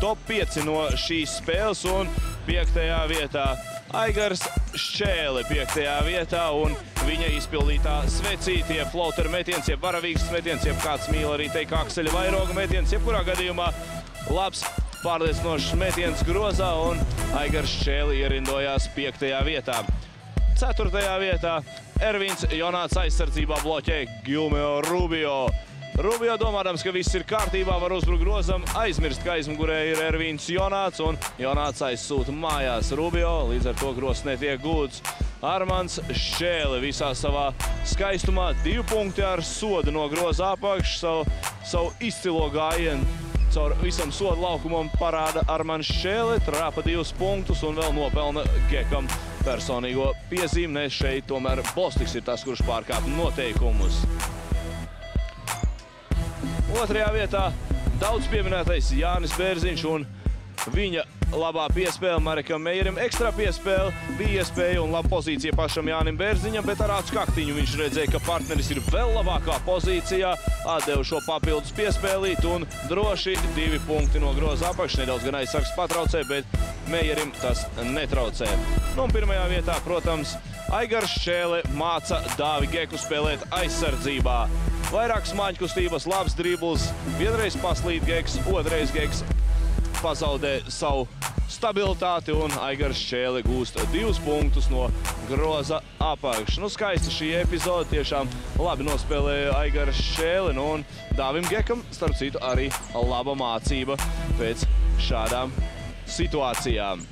top 5 no šīs spēles un 5. vietā Aigars Šķēle 5. vietā un viņa izpildītā svecītie floater metiens, jeb varavīgs metiens, jeb kāds mīl arī teikt akseļa vairoga metiens, jebkurā gadījumā labs pārliecinošs metiens grozā un Aigars Šķēle ierindojās 5. vietā. 4. vietā Ervins Jonāts aizsardzībā bloķē Gilmeo Rubio. Rubio domādams, ka viss ir kārtībā, var uzbrukt grozam, aizmirst, ka aizmugurē ir Ervīns Jonāts, un Jonāts aizsūta mājās Rubio, līdz ar to grozs netiek gūts. Armans Šēle visā savā skaistumā, divi punkti ar sodu no groza apakš, savu, savu izcilo gājienu caur visam sodu laukumam parāda Armans Šēle, trāpa divus punktus un vēl nopelna Gekam personīgo piezīmi. Ne šeit tomēr Bostiks ir tas, kurš pārkāp noteikumus. Otrajā vietā daudz pieminētais Jānis Bērziņš un viņa labā piespēle Marekam Meijerim. Ekstra piespēle bija iespēja un laba pozīcija pašam Jānim Bērziņam, bet ar acu kaktiņu viņš redzēja, ka partneris ir vēl labākā pozīcijā, atdeva šo papildus piespēlīt un droši divi punkti no groza apakš. Nedaudz gan aizsargs patraucē, bet Meijerim tas netraucē. Nu, un pirmajā vietā, protams, Aigars Šēle māca Dāvi Geku spēlēt aizsardzībā. Vairāk smāņu kustības, labs dribls, vienreiz paslīd Geks, otrais Geks pazaudē savu stabilitāti un Aigars Šķēle gūst divus punktus no groza apakš. Nu, skaista šī epizode, tiešām labi nospēlēja Aigars Šķēle, nu, un Dāvim Gekam, starp citu, arī laba mācība pēc šādām situācijām.